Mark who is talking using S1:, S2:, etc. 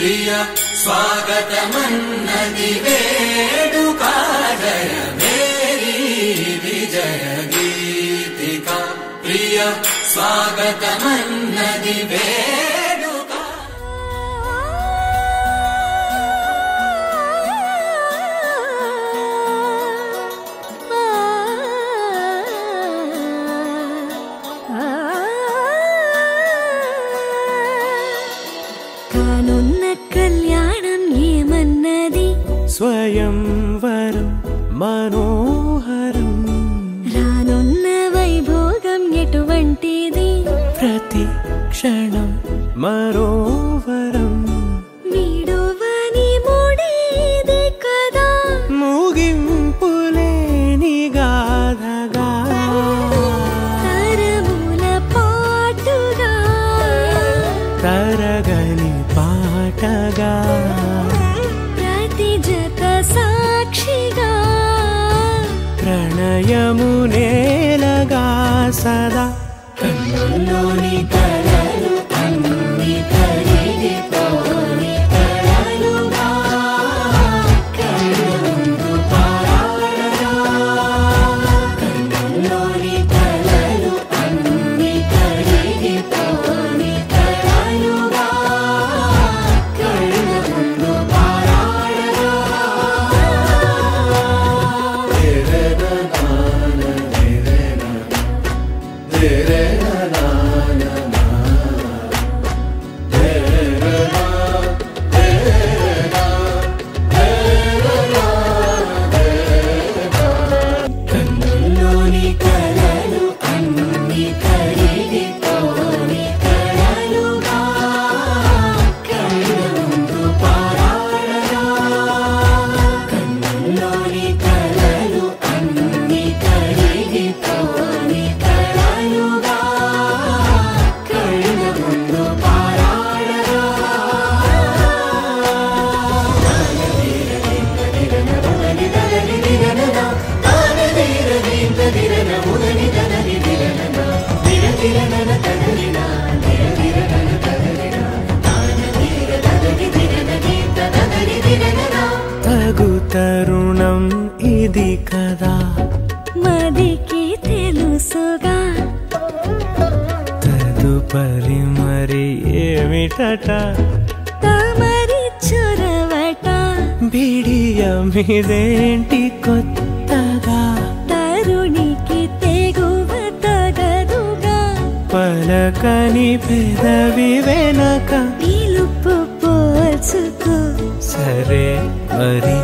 S1: प्रिय स्वागतमन्नदि वेडुका जय बे वि गीतिका।
S2: प्रिय स्वागतमन्नदि स्वागतमन्नजिवे
S3: స్వయంవరం మనోహరం
S2: రానున్న వైభోగం ఎటువంటిది
S3: ప్రతి క్షణం మరోవరం
S2: వీడువని ముడేది కదా
S3: ముగింపులేని గాథగా
S2: తరముల పాటుగా
S3: తరగని పాటగా ఇది కదా.
S2: మదికి తెలుసుగా.
S3: తదుపరి మరి ఏమిటట?
S2: తమరి చొరవట.
S3: బిడియమిదేంటి కొత్తగా?
S2: తరుణికి తెగువ తగదుగా.
S3: పలకని పెదవి వెనక
S2: పిలుపు పోల్చుకో
S3: సరే మరి.